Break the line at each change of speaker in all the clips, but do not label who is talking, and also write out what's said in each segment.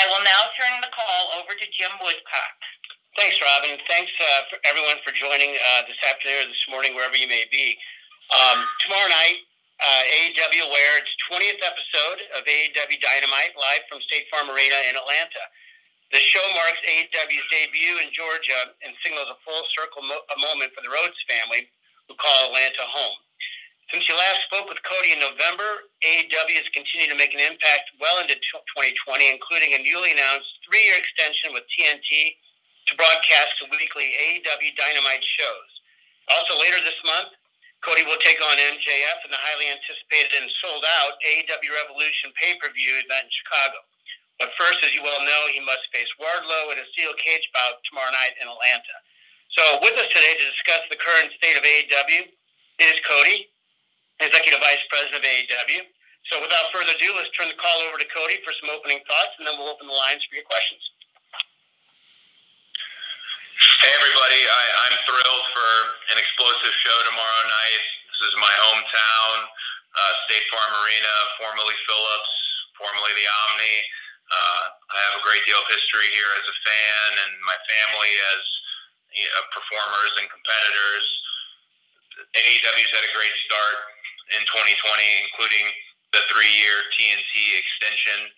I will now turn the call over to Jim Woodcock.
Thanks, Robin. Thanks uh, for everyone for joining uh, this afternoon or this morning, wherever you may be. Um, tomorrow night, uh, AEW will its 20th episode of AEW Dynamite live from State Farm Arena in Atlanta. The show marks AEW's debut in Georgia and signals a full circle mo- a moment for the Rhodes family, who call Atlanta home. Since you last spoke with Cody in November, AEW has continued to make an impact well into 2020, including a newly announced three-year extension with TNT to broadcast the weekly AEW Dynamite shows. Also, later this month, Cody will take on MJF in the highly anticipated and sold out AEW Revolution pay per view event in Chicago. But first, as you well know, he must face Wardlow in a steel cage bout tomorrow night in Atlanta. So, with us today to discuss the current state of AEW is Cody, Executive Vice President of AEW. So, without further ado, let's turn the call over to Cody for some opening thoughts, and then we'll open the lines for your questions.
Hey everybody, I, I'm thrilled for an explosive show tomorrow night. This is my hometown, uh, State Farm Arena, formerly Phillips, formerly the Omni. Uh, I have a great deal of history here as a fan and my family as you know, performers and competitors. AEW's had a great start in 2020, including the three-year TNT extension.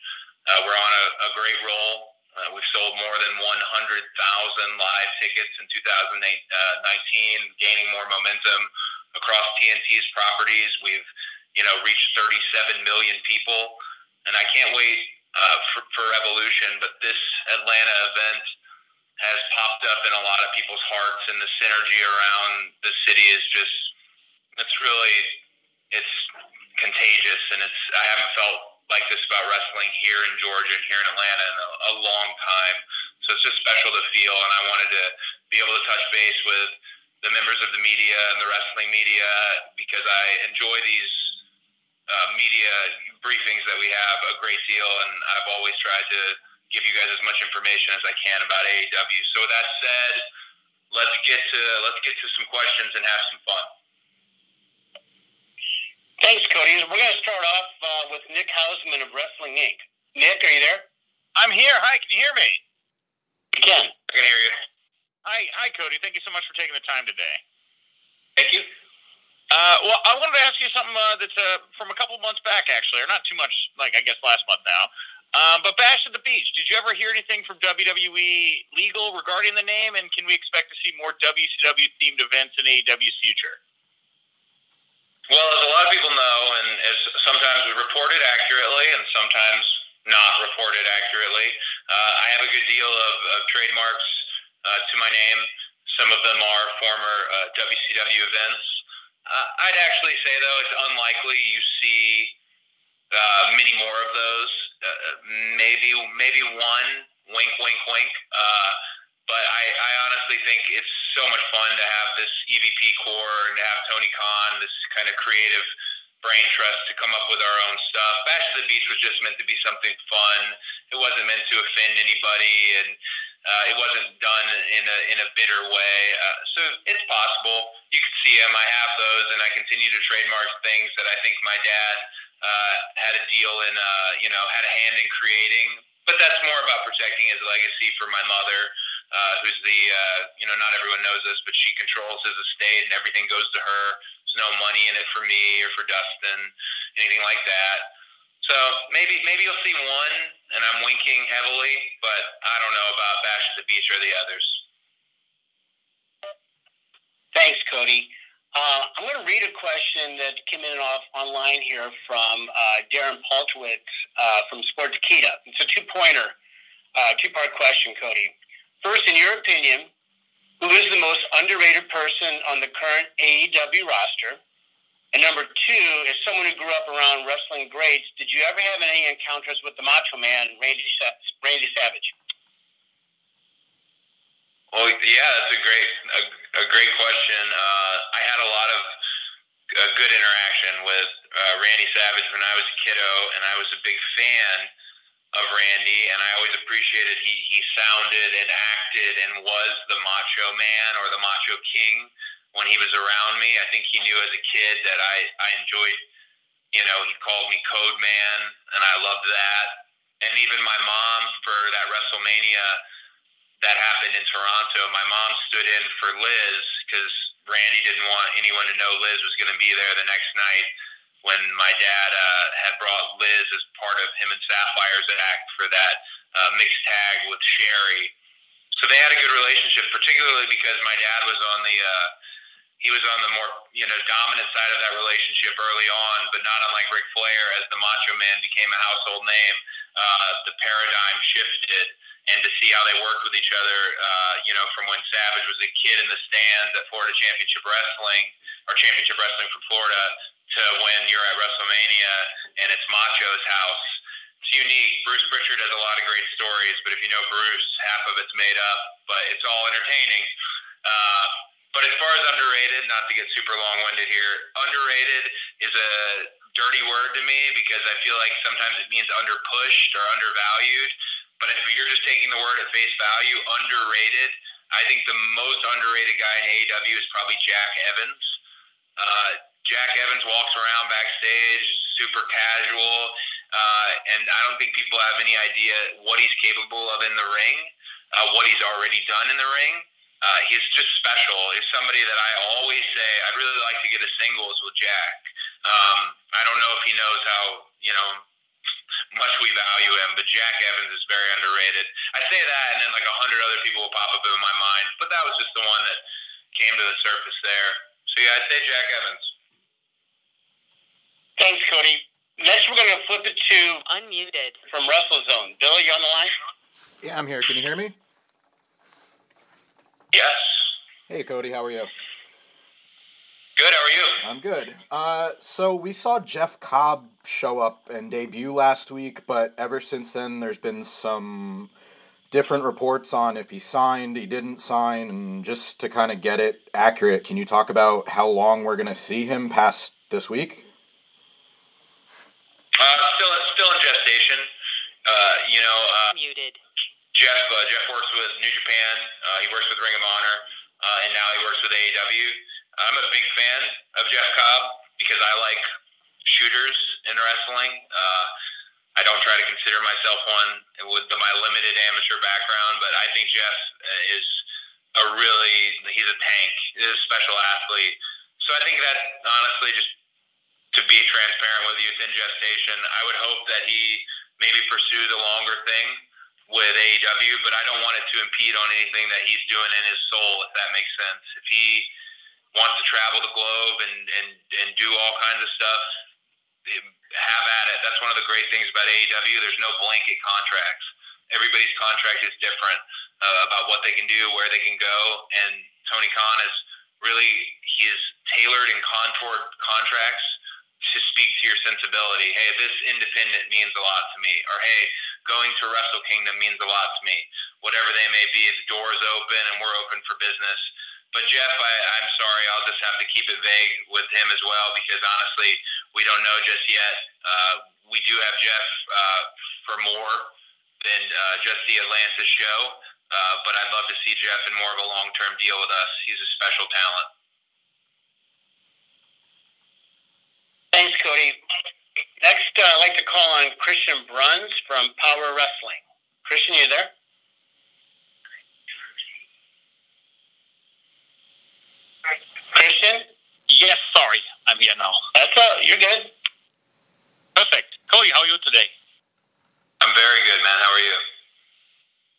Uh, we're on a, a great roll. Uh, we've sold more than 100,000 live tickets in 2019, gaining more momentum across TNT's properties. We've, you know, reached 37 million people, and I can't wait uh, for, for Revolution. But this Atlanta event has popped up in a lot of people's hearts, and the synergy around the city is just, it's really, it's contagious, and it's I haven't felt like this about wrestling here in Georgia and here in Atlanta in a, a long time. So it's just special to feel, and I wanted to be able to touch base with the members of the media and the wrestling media because I enjoy these uh, media briefings that we have a great deal, and I've always tried to give you guys as much information as I can about AEW. So with that said, let's get to let's get to some questions and have some fun.
Thanks, Cody. We're going to start off uh, with Nick Hausman of Wrestling Inc. Nick, are you there?
I'm here. Hi, can you hear me?
You can.
I can hear you.
Hi, hi, Cody. Thank you so much for taking the time today.
Thank you.
Uh, well, I wanted to ask you something uh, that's uh, from a couple months back, actually, or not too much, like I guess last month now. Um, but Bash at the Beach, did you ever hear anything from WWE legal regarding the name, and can we expect to see more WCW themed events in AEW's future?
Well, as a lot of people know, and as sometimes reported accurately and sometimes not reported accurately, uh, I have a good deal of, of trademarks uh, to my name. Some of them are former uh, WCW events. Uh, I'd actually say, though, it's unlikely you see uh, many more of those. Uh, maybe, maybe one. Wink, wink, wink. Uh, but I, I honestly think it's so much fun to have this EVP core and to have Tony Khan, this kind of creative brain trust to come up with our own stuff. Bash to the Beach was just meant to be something fun. It wasn't meant to offend anybody, and uh, it wasn't done in a in a bitter way. Uh, so it's possible. You could see them. I have those, and I continue to trademark things that I think my dad uh, had a deal in. Uh, you know, had a hand in creating. But that's more about protecting his legacy for my mother uh, who's the uh, you know not everyone knows this, but she controls his estate and everything goes to her. There's no money in it for me or for Dustin, anything like that. So maybe maybe you'll see one, and I'm winking heavily, but I don't know about Bash at the Beach or the others.
Thanks, Cody. Uh, I'm going to read a question that came in off online here from uh, Darren Paltrowitz uh, from Sportskeeda. It's a two-pointer, uh, two-part question, Cody. First, in your opinion, who is the most underrated person on the current AEW roster? And number two, as someone who grew up around wrestling greats, did you ever have any encounters with the Macho Man, Randy, Randy Savage?
Well, yeah, that's a great a, a great question. Uh, I had a lot of good interaction with uh, Randy Savage when I was a kiddo, and I was a big fan of Randy, and I always appreciated he he sounded and acted and was the Macho Man or the Macho King when he was around me. I think he knew as a kid that I I enjoyed. You know, he called me Code Man, and I loved that. and even my mom for that WrestleMania that happened in Toronto. My mom stood in for Liz because Randy didn't want anyone to know Liz was going to be there the next night when my dad uh, had brought Liz as part of him and Sapphire's act for that uh, mixed tag with Sherri. So they had a good relationship, particularly because my dad was on the uh, he was on the more you know dominant side of that relationship early on, but not unlike Ric Flair as the Macho Man became a household name. Uh, the paradigm shifted, and to see how they worked with each other, uh, you know, from when Savage was a kid in the stands at Florida Championship Wrestling or Championship Wrestling from Florida to when you're at WrestleMania and it's Macho's house. It's unique. Bruce Pritchard has a lot of great stories, but if you know Bruce, half of it's made up, but it's all entertaining. Uh, but as far as underrated, not to get super long-winded here, underrated is a dirty word to me because I feel like sometimes it means underpushed or undervalued. But if you're just taking the word at face value, underrated, I think the most underrated guy in AEW is probably Jack Evans. Uh, Jack Evans walks around backstage, super casual, uh, and I don't think people have any idea what he's capable of in the ring, uh, what he's already done in the ring. Uh, he's just special. He's somebody that I always say I'd really like to get a singles with Jack. Um, I don't know if he knows how you know much we value him, but Jack Evans is very underrated. I say that, and then like a hundred other people will pop up in my mind, but that was just the one that came to the surface there. So yeah, I'd say Jack Evans.
Thanks, Cody. Next, we're going to flip it to
Unmuted.
from WrestleZone. Billy, you on the line?
Yeah, I'm here. Can you hear me?
Yes.
Hey, Cody, how are you?
Good. How are you?
I'm good. Uh, so we saw Jeff Cobb show up and debut last week, but ever since then, there's been some different reports on if he signed, he didn't sign, and just to kind of get it accurate, can you talk about how long we're gonna see him past this week?
Uh, still, still in gestation. Uh, you know, uh,
Muted.
Jeff uh, Jeff works with New Japan. Uh, he works with Ring of Honor, uh, and now he works with AEW. I'm a big fan of Jeff Cobb because I like shooters in wrestling. Uh, I don't try to consider myself one with the, my limited amateur background, but I think Jeff uh, is a really he's a tank. He's a special athlete. So I think that honestly, just to be transparent with you, it's in gestation. I would hope that he maybe pursues a longer thing with AEW, but I don't want it to impede on anything that he's doing in his soul, if that makes sense. If he wants to travel the globe and, and, and do all kinds of stuff, have at it. That's one of the great things about AEW. There's no blanket contracts. Everybody's contract is different uh, about what they can do, where they can go, and Tony Khan is really he's tailored and contoured contracts to speak to your sensibility. Hey, this independent means a lot to me, or hey, going to Wrestle Kingdom means a lot to me. Whatever they may be, the door's open and we're open for business. But Jeff, I, I'm sorry, I'll just have to keep it vague with him as well because honestly, we don't know just yet. Uh, we do have Jeff uh, for more than uh, just the Atlantis show, uh, but I'd love to see Jeff in more of a long-term deal with us. He's a special talent.
Thanks, Cody. Next, uh, I'd like to call on Christian Bruns from Power Wrestling. Christian, you there? Christian?
Yes, sorry, I'm here now.
That's all. You're good.
Perfect. Cody, how are you today?
I'm very good, man. How are you?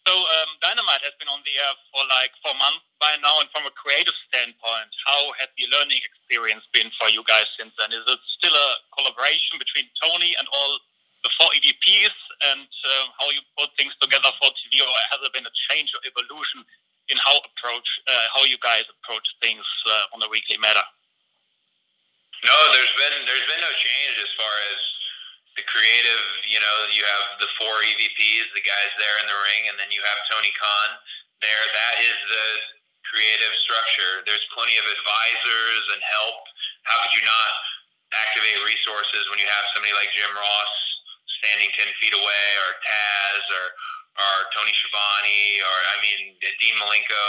So, um, Dynamite has been on the air for like four months by now, and from a creative standpoint, how has the learning experience been for you guys since then? Is it still a collaboration between Tony and all the four EVPs, and um, how you put things together for TV, or has there been a change or evolution in how approach, uh, how you guys approach things uh, on a weekly matter?
No, there's been there's been no change as far as the creative. You know, you have the four EVPs, the guys there in the ring, and then you have Tony Khan there. That is the creative structure. There's plenty of advisors and help. How could you not activate resources when you have somebody like Jim Ross standing ten feet away, or Taz, or or Tony Schiavone, or I mean Dean Malenko,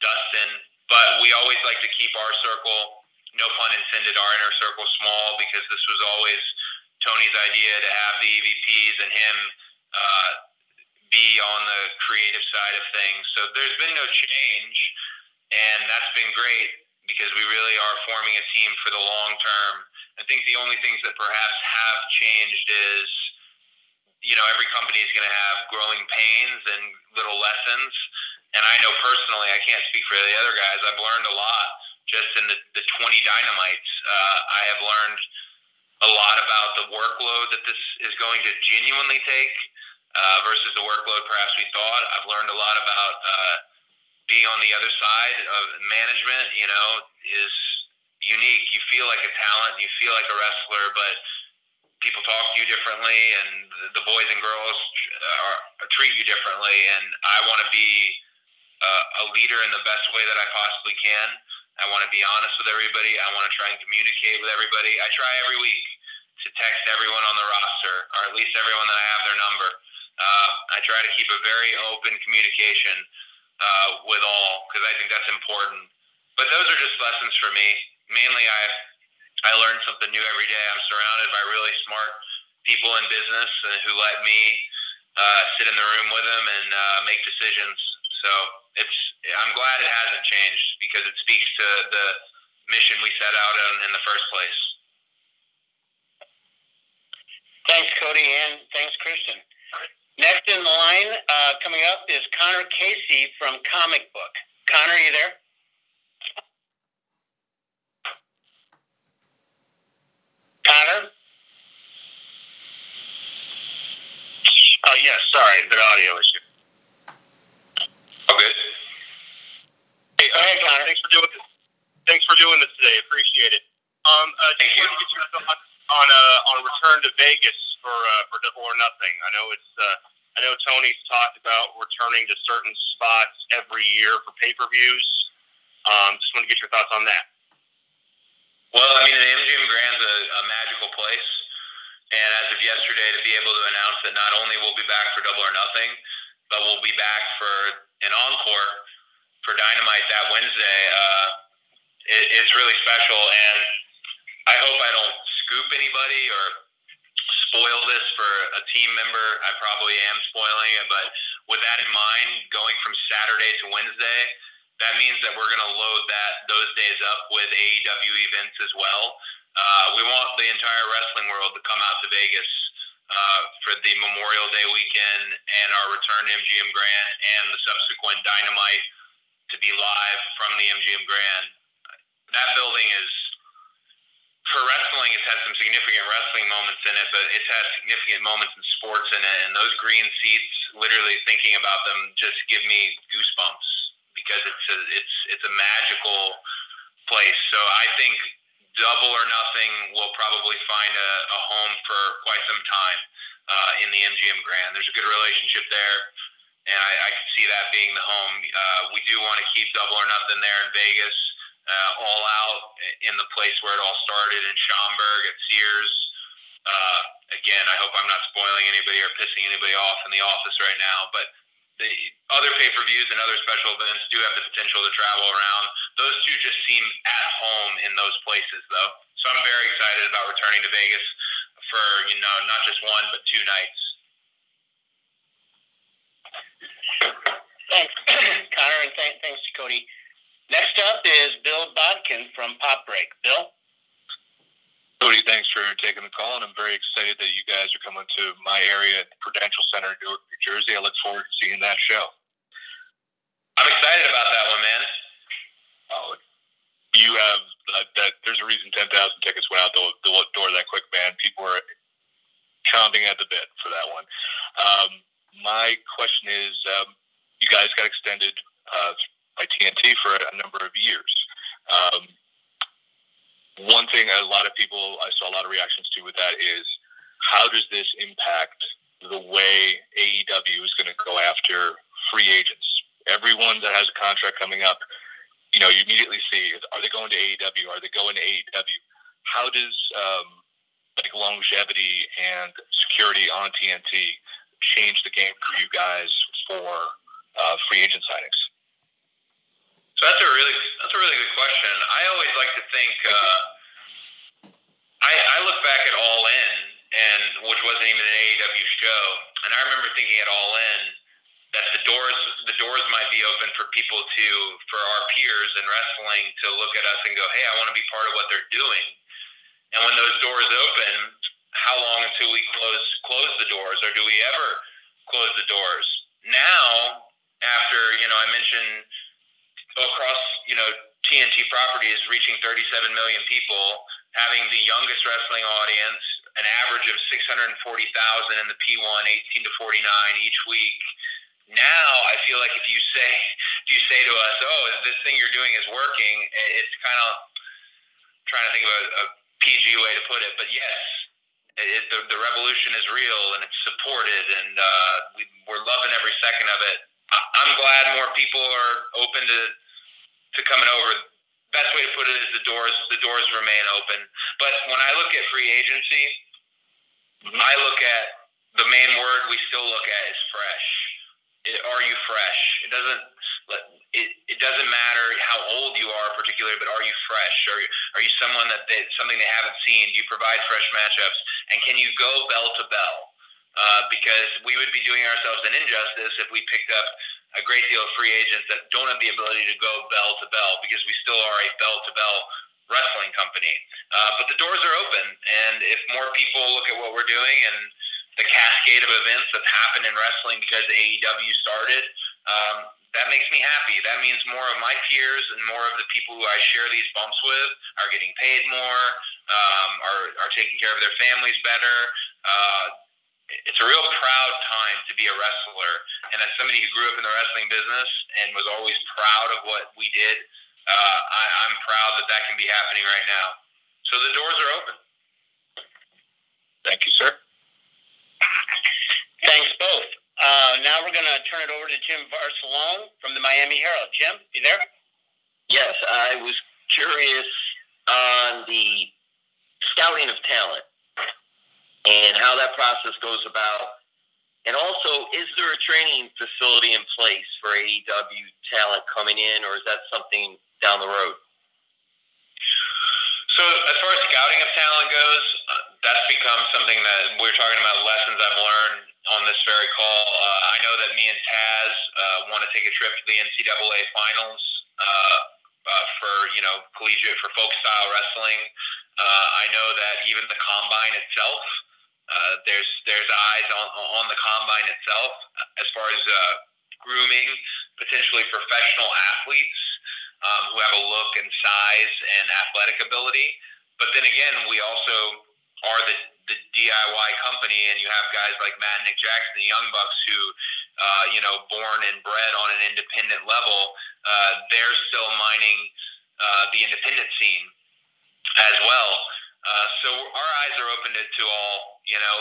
Dustin. But we always like to keep our circle, no pun intended, our inner circle small because this was always Tony's idea to have the EVPs and him uh, be on the creative side of things. So there's been no change, and that's been great because we really are forming a team for the long term. I think the only things that perhaps have changed is, you know, every company is going to have growing pains and little lessons. And I know personally, I can't speak for the other guys. I've learned a lot just in the, the 20 dynamites. Uh, I have learned a lot about the workload that this is going to genuinely take uh, versus the workload perhaps we thought. I've learned a lot about uh, being on the other side of management. You know, is unique. You feel like a talent, you feel like a wrestler, but people talk to you differently, and the boys and girls are, treat you differently. And I want to be uh, a leader in the best way that I possibly can. I want to be honest with everybody. I want to try and communicate with everybody. I try every week to text everyone on the roster, or at least everyone that I have their number. Uh, I try to keep a very open communication uh, with all because I think that's important. But those are just lessons for me. Mainly, I I learn something new every day. I'm surrounded by really smart people in business who let me uh, sit in the room with them and uh, make decisions. So it's I'm glad it hasn't changed because it speaks to the mission we set out on in the first place.
Thanks, Cody, and thanks, Christian. Next in the line, uh, coming up, is Connor Casey from Comic Book. Connor, are you there? Connor?
Uh, yes, sorry, the audio issue.
Okay.
Hey,
Go ahead,
uh,
Connor.
thanks for doing this. Thanks for doing this today. Appreciate it. Um, uh,
Thank
just
you.
to get your thoughts on uh, on return to Vegas for uh, for Double or Nothing. I know it's uh, I know Tony's talked about returning to certain spots every year for pay per views. Um, just want to get your thoughts on that.
Well, I mean, the MGM Grand's a, a magical place, and as of yesterday, to be able to announce that not only we'll be back for Double or Nothing, but we'll be back for an encore for Dynamite that Wednesday, uh, it, it's really special. And I hope I don't scoop anybody or spoil this for a team member. I probably am spoiling it, but with that in mind, going from Saturday to Wednesday, that means that we're going to load that those days up with AEW events as well. Uh, we want the entire wrestling world to come out to Vegas uh, for the Memorial Day weekend and our return to MGM Grand and the subsequent Dynamite to be live from the MGM Grand. That building is for wrestling. It's had some significant wrestling moments in it, but it's had significant moments in sports in it. And those green seats, literally thinking about them, just give me goosebumps because it's a, it's it's a magical place. So I think Double or Nothing will probably find a, a home for quite some time uh, in the MGM Grand. There's a good relationship there, and I, I can see that being the home. Uh, we do want to keep Double or Nothing there in Vegas, uh, all out in the place where it all started in Schaumburg at Sears. Uh, again, I hope I'm not spoiling anybody or pissing anybody off in the office right now, but the other pay-per-views and other special events do have the potential to travel around. Those two just seem at home in those places, though. So I'm very excited about returning to Vegas for you know not just one but two nights.
Thanks, Connor, and th- thanks, Cody. Next up is Bill Bodkin from Pop Break. Bill?
Cody, thanks for taking the call, and I'm very excited that you guys are coming to my area at the Prudential Center, Newark, New Jersey. I look forward to seeing that show. I'm excited about that one, man.
Oh, you have uh, that. There's a reason 10,000 tickets went out the, the door that quick, man. People were chomping at the bit for that one. Um, my question is, um, you guys got extended uh, by TNT for a number of years. Um, one thing a lot of people I saw a lot of reactions to with that is how does this impact the way AEW is going to go after free agents? Everyone that has a contract coming up, you know, you immediately see are they going to AEW? Are they going to AEW? How does um, like longevity and security on TNT change the game for you guys for uh, free agent signings?
That's a really that's a really good question. I always like to think. Uh, I, I look back at All In, and which wasn't even an AEW show, and I remember thinking it all in that the doors the doors might be open for people to for our peers in wrestling to look at us and go, hey, I want to be part of what they're doing. And when those doors open, how long until we close close the doors, or do we ever close the doors? Now, after you know, I mentioned across you know TNT properties reaching 37 million people, having the youngest wrestling audience, an average of 640,000 in the P1, 18 to 49 each week. Now I feel like if you say, if you say to us, "Oh, this thing you're doing is working," it's kind of trying to think of a, a PG way to put it, but yes, it, the, the revolution is real and it's supported, and uh, we, we're loving every second of it. I'm glad more people are open to to coming over. Best way to put it is the doors the doors remain open. But when I look at free agency, I look at the main word we still look at is fresh. It, are you fresh? It doesn't it, it doesn't matter how old you are particularly, but are you fresh? Are you, are you someone that they, something they haven't seen? Do you provide fresh matchups? And can you go bell to bell? Uh, because we would be doing ourselves an injustice if we picked up a great deal of free agents that don't have the ability to go bell to bell because we still are a bell to bell wrestling company. Uh, but the doors are open, and if more people look at what we're doing and the cascade of events that happened in wrestling because AEW started, um, that makes me happy. That means more of my peers and more of the people who I share these bumps with are getting paid more, um, are, are taking care of their families better. Uh, it's a real proud time to be a wrestler. And as somebody who grew up in the wrestling business and was always proud of what we did, uh, I, I'm proud that that can be happening right now. So the doors are open.
Thank you, sir.
Thanks both. Uh, now we're going to turn it over to Jim Varsallone from the Miami Herald. Jim, you there?
Yes, I was curious on the scouting of talent and how that process goes about. And also, is there a training facility in place for AEW talent coming in, or is that something down the road?
So, as far as scouting of talent goes, uh, that's become something that we're talking about lessons I've learned on this very call. Uh, I know that me and Taz uh, want to take a trip to the NCAA finals uh, uh, for you know collegiate for folk style wrestling. Uh, I know that even the combine itself uh, there's there's eyes on, on the combine itself as far as uh, grooming potentially professional athletes um, who have a look and size and athletic ability. But then again, we also are the, the DIY company, and you have guys like Matt and Nick Jackson, the Young Bucks, who uh, you know born and bred on an independent level. Uh, they're still mining uh, the independent scene as well. Uh, so our eyes are open to, to all. You know,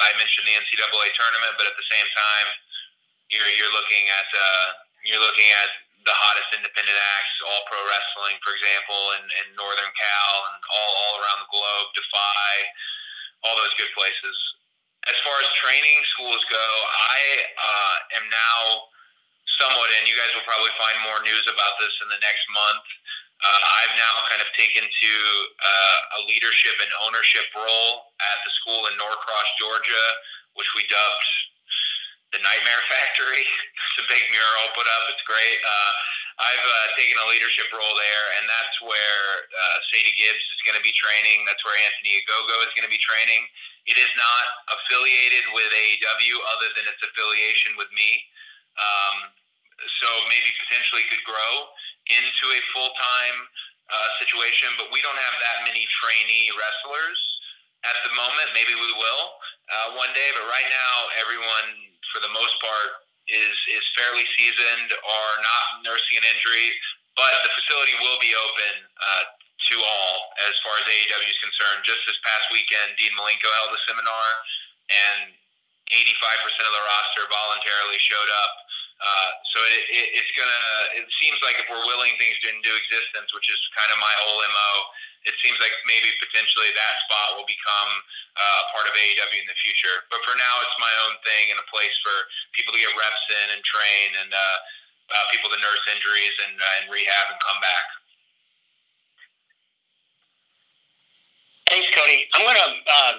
I mentioned the NCAA tournament, but at the same time, you're you're looking at uh, you're looking at the hottest independent acts, All Pro Wrestling, for example, in, in Northern Cal and all all around the globe, Defy, all those good places. As far as training schools go, I uh, am now somewhat, and you guys will probably find more news about this in the next month. Uh, I've now kind of taken to uh, a leadership and ownership role at the school in Norcross, Georgia, which we dubbed the Nightmare Factory. it's a big mural put up. It's great. Uh, I've uh, taken a leadership role there, and that's where uh, Sadie Gibbs is going to be training. That's where Anthony Ogogo is going to be training. It is not affiliated with AEW other than its affiliation with me. Um, so maybe potentially could grow into a full time uh, situation, but we don't have that many trainee wrestlers at the moment. Maybe we will uh, one day, but right now, everyone, for the most part, is is fairly seasoned or not nursing an injury. But the facility will be open uh, to all as far as AEW is concerned. Just this past weekend, Dean Malenko held a seminar, and 85% of the roster voluntarily showed up uh, so it, it, it's gonna. It seems like if we're willing things to into existence, which is kind of my whole mo, it seems like maybe potentially that spot will become uh, part of AEW in the future. But for now, it's my own thing and a place for people to get reps in and train, and uh, uh, people to nurse injuries and, uh, and rehab and come back.
Thanks, Cody. I'm gonna um,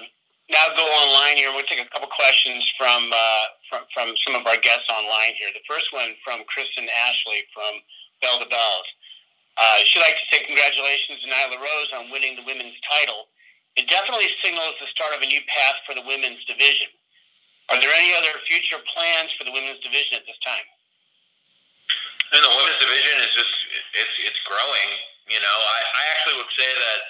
now go online here. We'll take a couple questions from, uh, from from some of our guests online here. The first one from Kristen Ashley from Bell to Bells. Uh, she'd like to say congratulations to Nyla Rose on winning the women's title. It definitely signals the start of a new path for the women's division. Are there any other future plans for the women's division at this time?
And the women's division is just it's it's growing. You know, I, I actually would say that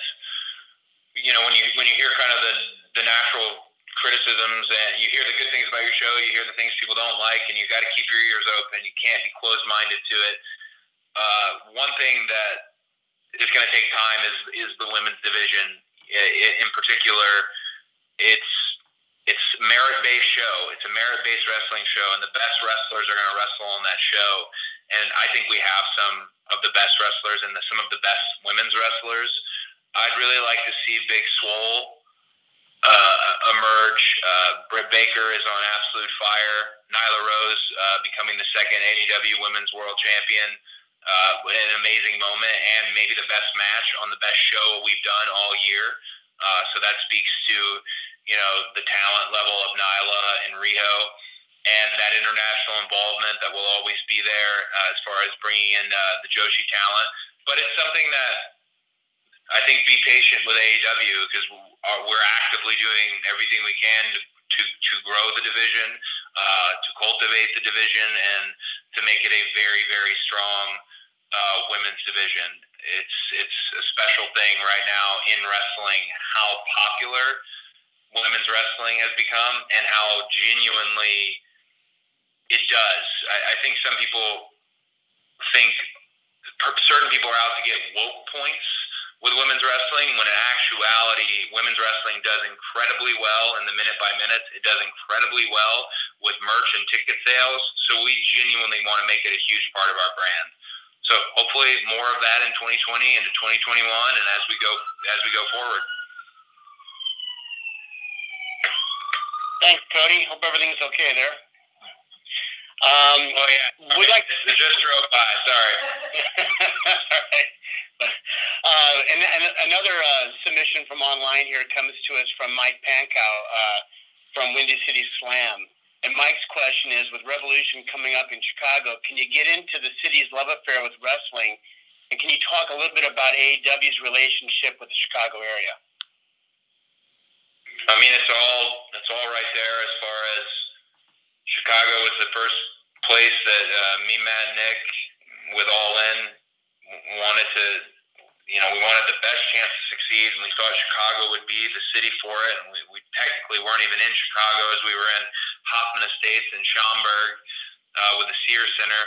you know when you when you hear kind of the the natural criticisms and you hear the good things about your show, you hear the things people don't like, and you got to keep your ears open. You can't be closed minded to it. Uh, one thing that is going to take time is is the women's division. In, particular, it's it's merit based show. It's a merit based wrestling show, and the best wrestlers are going to wrestle on that show. And I think we have some of the best wrestlers and the, some of the best women's wrestlers. I'd really like to see Big Swole uh, emerge. Uh, Britt Baker is on absolute fire. Nyla Rose uh, becoming the second AEW Women's World Champion. Uh, an amazing moment and maybe the best match on the best show we've done all year. Uh, so that speaks to you know the talent level of Nyla and Riho and that international involvement that will always be there uh, as far as bringing in uh, the Joshi talent. But it's something that I think be patient with AEW because we're actively doing everything we can to to, to grow the division, uh, to cultivate the division, and to make it a very very strong uh, women's division. It's it's a special thing right now in wrestling how popular women's wrestling has become and how genuinely it does. I, I think some people think certain people are out to get woke points with women's wrestling when in actuality women's wrestling does incredibly well in the minute by minute. It does incredibly well with merch and ticket sales. So we genuinely want to make it a huge part of our brand. So hopefully more of that in 2020 into 2021 and as we go as we go forward.
Thanks cody. Hope everything's okay there um,
oh yeah,
we like
it just drove by. Sorry.
uh, and, and another uh, submission from online here comes to us from Mike Pankow uh, from Windy City Slam. And Mike's question is, with Revolution coming up in Chicago, can you get into the city's love affair with wrestling? And can you talk a little bit about AEW's relationship with the Chicago area?
I mean, it's all it's all right there as far as Chicago was the first place that uh, me, Matt, Nick, with All In, wanted to, you know, we wanted the best chance to succeed, and we thought Chicago would be the city for it. And we, we technically weren't even in Chicago as we were in Hoffman Estates and Schaumburg uh, with the Sears Center.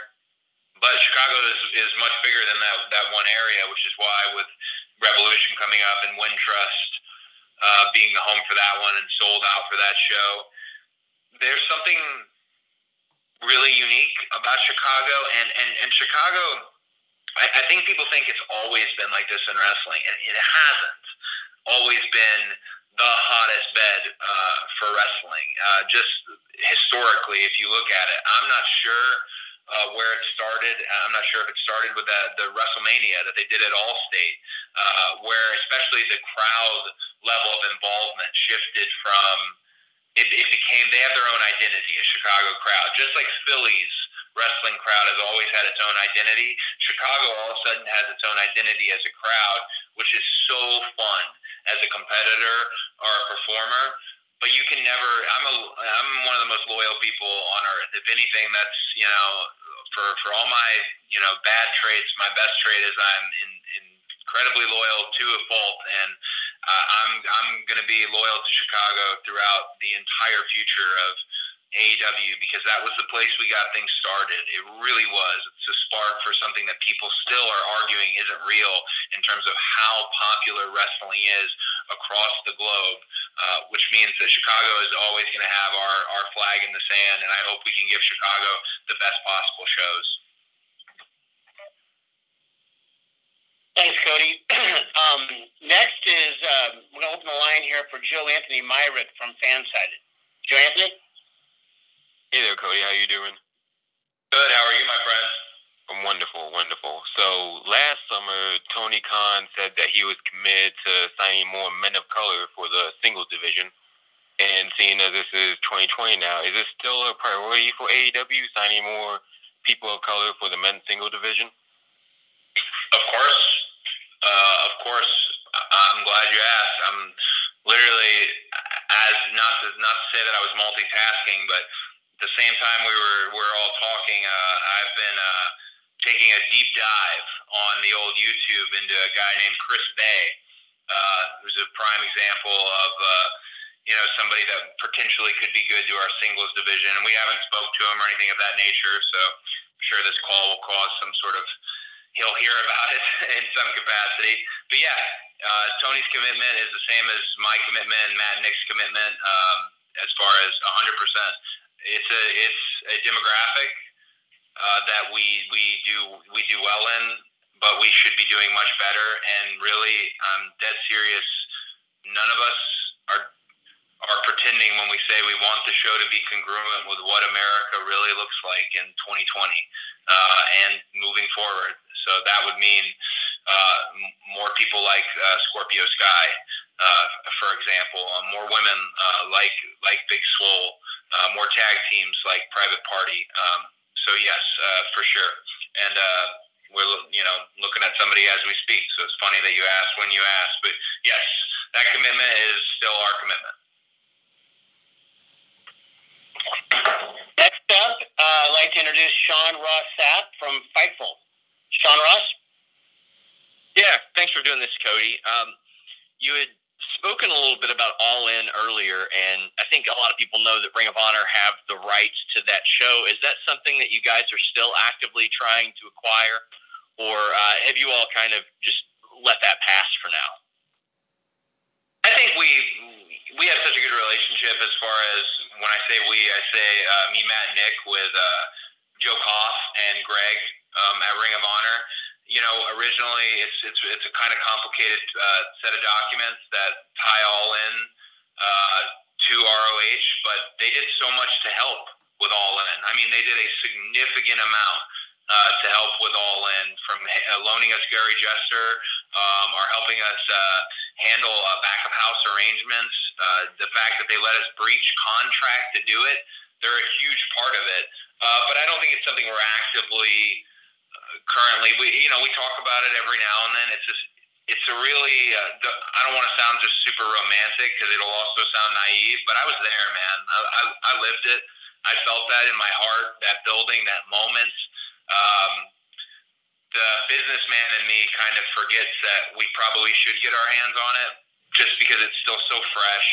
But Chicago is, is much bigger than that, that one area, which is why with Revolution coming up and Wintrust uh, being the home for that one and sold out for that show, there's something really unique about Chicago, and and, and Chicago. I, I think people think it's always been like this in wrestling, and it hasn't always been the hottest bed uh, for wrestling. Uh, just historically, if you look at it, I'm not sure uh, where it started. I'm not sure if it started with the, the WrestleMania that they did at Allstate, uh, where especially the crowd level of involvement shifted from it, it became they have their own identity, a Chicago crowd, just like Philly's wrestling crowd has always had its own identity. Chicago all of a sudden has its own identity as a crowd, which is so fun as a competitor or a performer. But you can never. I'm a. I'm one of the most loyal people on earth. If anything, that's you know, for for all my you know bad traits, my best trait is I'm in, in incredibly loyal to a fault, and uh, I'm I'm going to be loyal to Chicago throughout the entire future of AEW because that was the place we got things started. It really was. It's a spark for something that people still are arguing isn't real in terms of how popular wrestling is across the globe, uh, which means that Chicago is always going to have our, our flag in the sand, and I hope we can give Chicago the best possible shows.
Thanks, Cody. um, next is uh, we're going to open the line here for Joe Anthony Myrick from Fansided. Joe Anthony?
Hey there, Cody. How you doing?
Good. How are you, my friend?
I'm wonderful, wonderful. So last summer, Tony Khan said that he was committed to signing more men of color for the singles division. And seeing that this is 2020 now, is it still a priority for AEW signing more people of color for the men's single division?
Of course, uh, of course. I'm glad you asked. I'm literally, as not to not to say that I was multitasking, but at the same time we were we were all talking, uh, I've been uh, taking a deep dive on the old YouTube into a guy named Chris Bey, uh, who's a prime example of. Uh, you know, somebody that potentially could be good to our singles division, and we haven't spoke to him or anything of that nature. So I'm sure this call will cause some sort of he'll hear about it in some capacity. But yeah, uh, Tony's commitment is the same as my commitment, Matt Nick's commitment, um, as far as 100%. It's a it's a demographic uh, that we we do we do well in, but we should be doing much better. And really, I'm dead serious. None of us are are pretending when we say we want the show to be congruent with what America really looks like in 2020 uh, and moving forward. So that would mean uh, more people like uh, Scorpio Sky, uh, for example, uh, more women uh, like like Big Swole, uh, more tag teams like Private Party. Um, so yes, uh, for sure. And uh, we're you know looking at somebody as we speak. So it's funny that you asked when you asked, but yes, that commitment is still our commitment.
Next up, uh, I'd like to introduce Sean Ross Sapp from Fightful. Sean Ross?
Yeah, thanks for doing this, Cody. Um, you had spoken a little bit about All In earlier, and I think a lot of people know that Ring of Honor have the rights to that show. Is that something that you guys are still actively trying to acquire, or uh, have you all kind of just let that pass for now?
I think we we have such a good relationship as far as when I say we, I say uh, me, Matt, Nick with uh, Joe Koff and Greg um, at Ring of Honor. You know, originally it's it's it's a kind of complicated uh, set of documents that tie all in uh, to ROH, but they did so much to help with All In. I mean, they did a significant amount uh, to help with All In, from uh, loaning us Gary Juster, um, are helping us uh, handle uh, back of house arrangements. Uh, the fact that they let us breach contract to do it, they're a huge part of it. Uh, but I don't think it's something we're actively currently. We you know we talk about it every now and then. It's just it's a really uh, I don't want to sound just super romantic because it'll also sound naive, but I was there, man. I, I, I lived it. I felt that in my heart, that building, that moment. Um, the businessman in me kind of forgets that we probably should get our hands on it just because it's still so fresh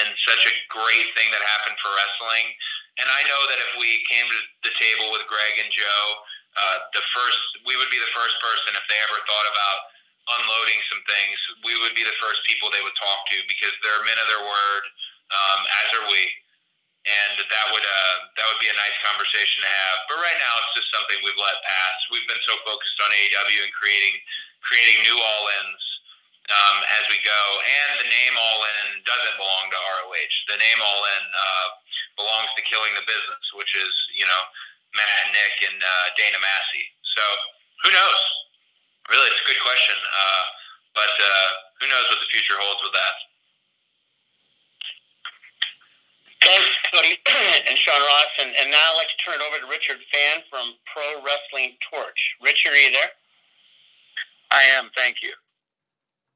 and such a great thing that happened for wrestling. And I know that if we came to the table with Greg and Joe, uh, the first we would be the first person if they ever thought about unloading some things. We would be the first people they would talk to because they're men of their word, um, as are we. And that would uh, that would be a nice conversation to have. But right now, it's just something we've let pass. We've been so focused on AEW and creating creating new all-ins um, as we go. And the name All In doesn't belong to ROH. The name All In uh, belongs to Killing the Business, which is you know Matt and Nick and uh, Dana Massey. So who knows? Really, it's a good question. Uh, but uh, who knows what the future holds with that?
Thanks, Cody and Sean Ross. And, and now I'd like to turn it over to Richard Fan from Pro Wrestling Torch. Richard, are you there?
I am. Thank you.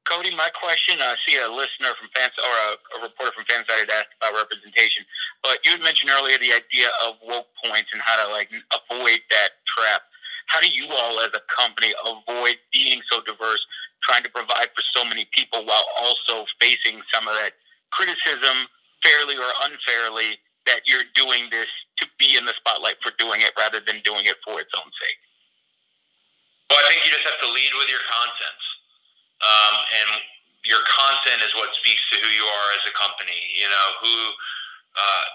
Cody, my question, uh, I see a listener from fans or a, a reporter from Fanside had asked about representation, but you had mentioned earlier the idea of woke points and how to like avoid that trap. How do you all as a company avoid being so diverse, trying to provide for so many people while also facing some of that criticism, fairly or unfairly, that you're doing this to be in the spotlight for doing it rather than doing it for its own sake?
Well, I think you just have to lead with your content. Um, and your content is what speaks to who you are as a company. You know, who uh,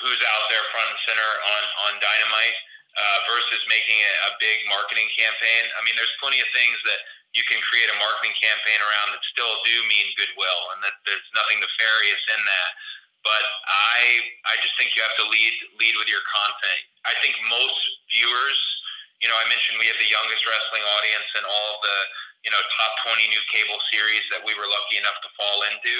who's out there front and center on, on Dynamite uh, versus making it a big marketing campaign. I mean, there's plenty of things that you can create a marketing campaign around that still do mean goodwill and that there's nothing nefarious in that. But I I just think you have to lead lead with your content. I think most viewers, you know, I mentioned we have the youngest wrestling audience in all the, you know, top 20 new cable series that we were lucky enough to fall into.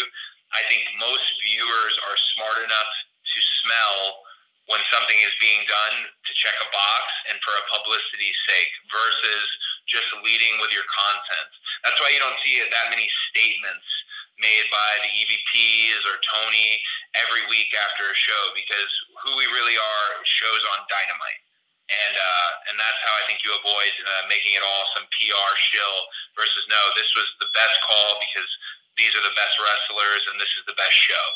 I think most viewers are smart enough to smell when something is being done to check a box and for a publicity's sake versus just leading with your content. That's why you don't see that many statements made by the EVPs or Tony every week after a show because who we really are shows on dynamite. And uh, and that's how I think you avoid uh, making it all some PR shill versus no, this was the best call because these are the best wrestlers and this is the best show.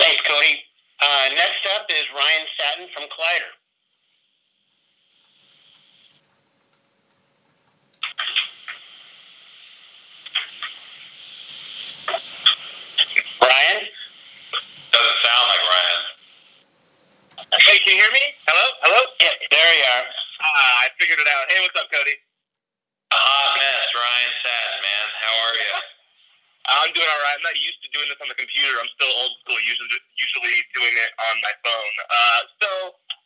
Thanks, Cody. Uh, next up is Ryan Satin from Collider. Ryan?
Doesn't sound like Ryan.
Hey, can you hear me? Hello? Hello?
Yeah, there you are.
Ah, I figured it out. Hey, what's up, Cody?
A hot mess, Ryan Satin, man. How are you?
I'm doing all right. I'm not used to doing this on the computer. I'm still old school, usually, usually doing it on my phone. Uh, so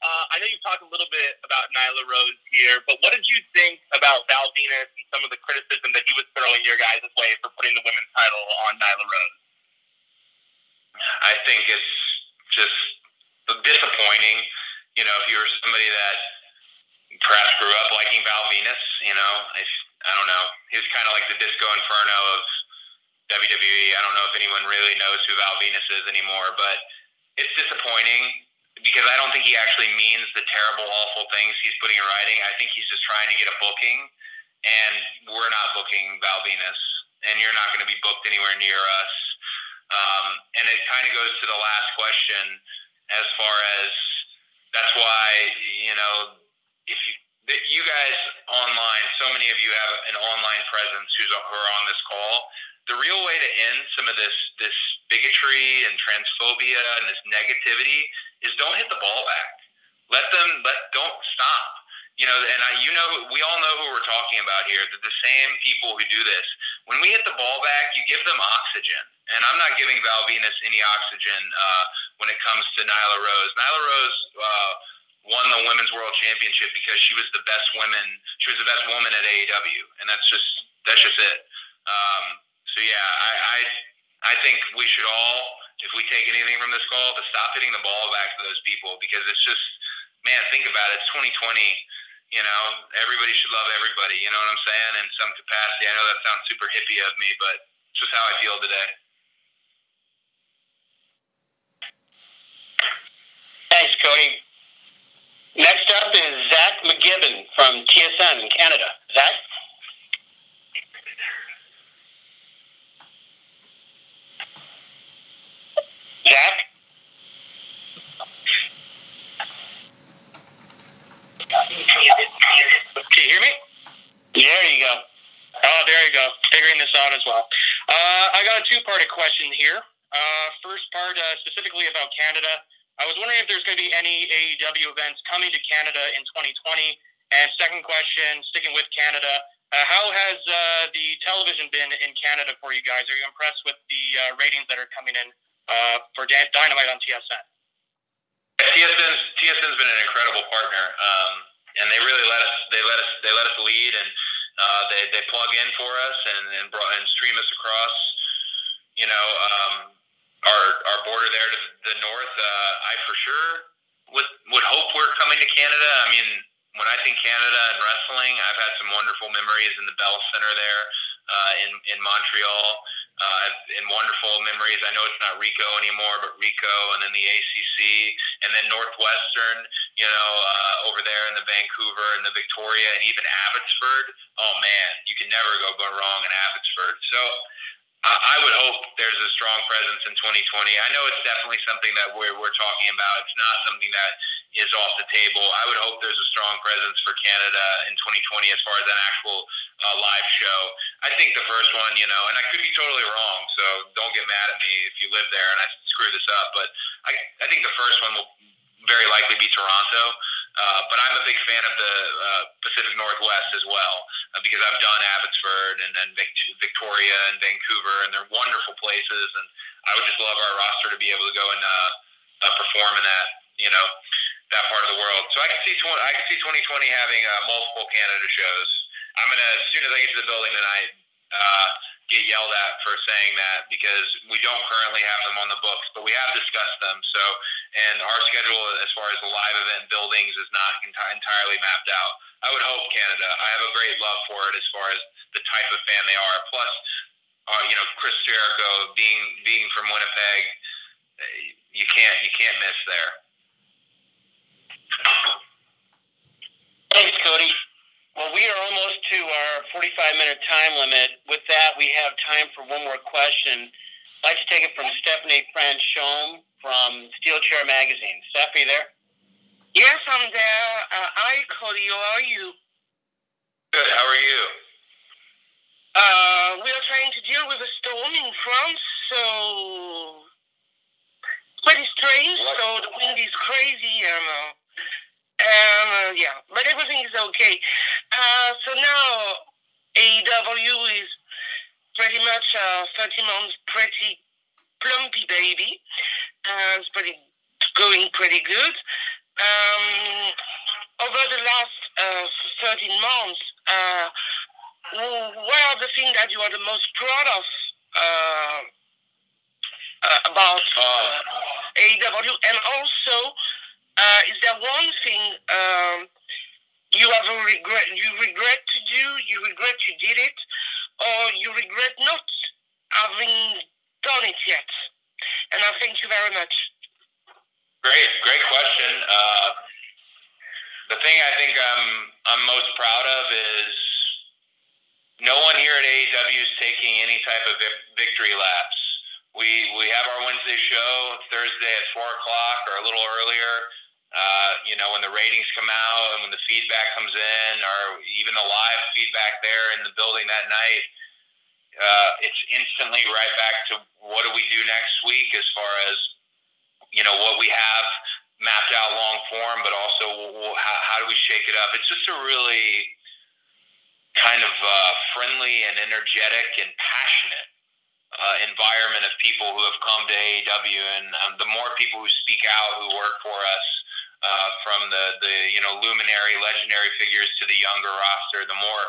uh, I know you talked a little bit about Nyla Rose here, but what did you think about Val Venis and some of the criticism that he was throwing your guys' way for putting the women's title on Nyla Rose?
I think it's just disappointing. You know, if you're somebody that perhaps grew up liking Val Venis, you know, if, I don't know. He was kind of like the Disco Inferno of WWE. I don't know if anyone really knows who Val Venis is anymore, but it's disappointing because I don't think he actually means the terrible, awful things he's putting in writing. I think he's just trying to get a booking, and we're not booking Val Venis, and you're not going to be booked anywhere near us. Um, and it kind of goes to the last question as far as that's why you know if you you guys online, so many of you have an online presence who's who are on this call. The real way to end some of this this bigotry and transphobia and this negativity is don't hit the ball back. Let them let don't stop. You know, and I, you know, we all know who we're talking about here. That the same people who do this. When we hit the ball back, you give them oxygen. And I'm not giving Val Venis any oxygen uh, when it comes to Nyla Rose. Nyla Rose uh, won the Women's World Championship because she was the best woman. She was the best woman at AEW, and that's just that's just it. Um, so yeah, I, I I think we should all, if we take anything from this call, to stop hitting the ball back to those people because it's just, man, think about it. It's 2020. You know, everybody should love everybody. You know what I'm saying? In some capacity. I know that sounds super hippie of me, but it's just how I feel today.
Cody. Next up is Zach McGibbon from TSN in Canada. Zach? Zach?
Can you hear me?
There you go.
Oh, there you go. Figuring this out as well. Uh, I got a two-part question here. Uh, first part uh, specifically about Canada. I was wondering if there's going to be any AEW events coming to Canada in 2020. And second question, sticking with Canada, uh, how has uh, the television been in Canada for you guys? Are you impressed with the uh, ratings that are coming in uh, for Dan- Dynamite on TSN?
TSN's TSN's been an incredible partner, um, and they really let us they let us they let us lead, and uh, they they plug in for us and and, brought, and stream us across. You know, um, our our border there to the north. Uh, I for sure would would hope we're coming to Canada. I mean, when I think Canada and wrestling, I've had some wonderful memories in the Bell Center there uh, in in Montreal. Uh, in wonderful memories. I know it's not Ricoh anymore, but Ricoh, and then the ACC, and then Northwestern. You know, uh, over there in the Vancouver and the Victoria, and even Abbotsford. Oh man, you can never go go wrong in Abbotsford. So. I would hope there's a strong presence in 2020. I know it's definitely something that we're, we're talking about. It's not something that is off the table. I would hope there's a strong presence for Canada in 2020 as far as an actual uh, live show. I think the first one, you know, and I could be totally wrong, so don't get mad at me if you live there and I screw this up, but I, I think the first one will very likely be Toronto. Uh, but I'm a big fan of the uh, Pacific Northwest as well uh, because I've done Abbotsford and then Vic- Victoria and Vancouver, and they're wonderful places. And I would just love our roster to be able to go and uh, uh, perform in that, you know, that part of the world. So I can see tw- I can see 2020 having uh, multiple Canada shows. I'm gonna as soon as I get to the building tonight, uh, get yelled at for saying that because we don't currently have them on the books, but we have discussed them. So, and our schedule as far as the live event buildings is not enti- entirely mapped out. I would hope Canada. I have a great love for it as far as the type of fan they are. Plus, uh, you know, Chris Jericho being being from Winnipeg, you can't you can't miss there.
Thanks, Cody. Well, we are almost to our 45 minute time limit. With that, we have time for one more question. I'd like to take it from Stephanie Franchome from Steel Chair Magazine. Steph, are you there?
Yes, I'm there. Uh, hi, Cody. How are you?
Good. How are you?
Uh, we are trying to deal with a storm in France, so pretty strange.
What?
So the wind is crazy, and uh, uh, yeah, but everything is okay. Uh, so now AEW is pretty much uh, 30 months pretty plumpy baby. Uh, it's pretty going pretty good. Um, over the last uh, 13 months, uh, what are the things that you are the most proud of uh, uh, about uh, AEW? And also, uh, is there one thing um, you have a regret you regret to do, you regret you did it, or you regret not having done it yet? And I thank you very much.
Great, great question. Uh, the thing I think I'm I'm most proud of is no one here at AEW is taking any type of victory laps. We we have our Wednesday show Thursday at four o'clock or a little earlier. Uh, you know, when the ratings come out and when the feedback comes in, or even the live feedback there in the building that night, uh, it's instantly right back to what do we do next week as far as you know what we have mapped out long form, but also how, how do we shake it up? It's just a really kind of uh, friendly and energetic and passionate uh, environment of people who have come to AEW, and um, the more people who speak out, who work for us, uh, from the the you know luminary, legendary figures to the younger roster, the more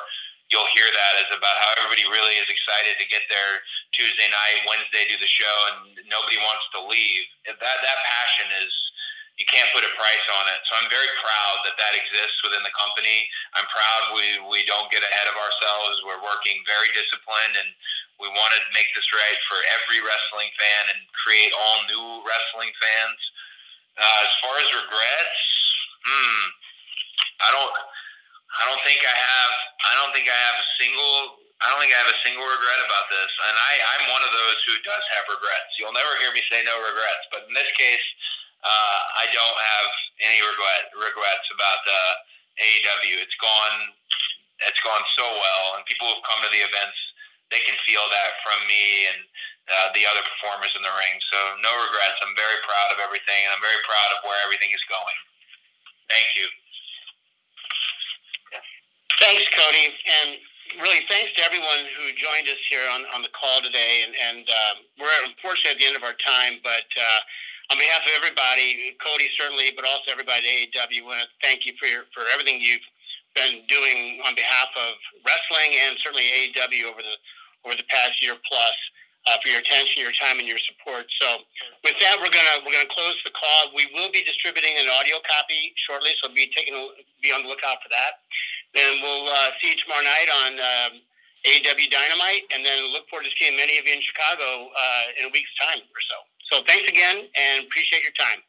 you'll hear that is about how everybody really is excited to get there Tuesday night, Wednesday, do the show, and nobody wants to leave. That that passion is you can't put a price on it. So I'm very proud that that exists within the company. I'm proud we we don't get ahead of ourselves. We're working very disciplined, and we want to make this right for every wrestling fan and create all new wrestling fans. Uh, as far as regrets, hmm, I don't. I don't think I have. I don't think I have a single. I don't think I have a single regret about this. And I, I'm one of those who does have regrets. You'll never hear me say no regrets. But in this case, uh, I don't have any regret regrets about uh, AEW. It's gone. It's gone so well, and people who've come to the events, they can feel that from me and uh, the other performers in the ring. So no regrets. I'm very proud of everything, and I'm very proud of where everything is going. Thank you.
Thanks, Cody, and really thanks to everyone who joined us here on, on the call today. And, and um, we're unfortunately at the end of our time, but uh, on behalf of everybody, Cody certainly, but also everybody at AEW, want to thank you for your, for everything you've been doing on behalf of wrestling and certainly AEW over the over the past year plus. Uh, for your attention, your time, and your support. So, with that, we're gonna we're gonna close the call. We will be distributing an audio copy shortly, so be taking a, be on the lookout for that. Then we'll uh, see you tomorrow night on um, AEW Dynamite, and then look forward to seeing many of you in Chicago uh, in a week's time or so. So, thanks again, and appreciate your time.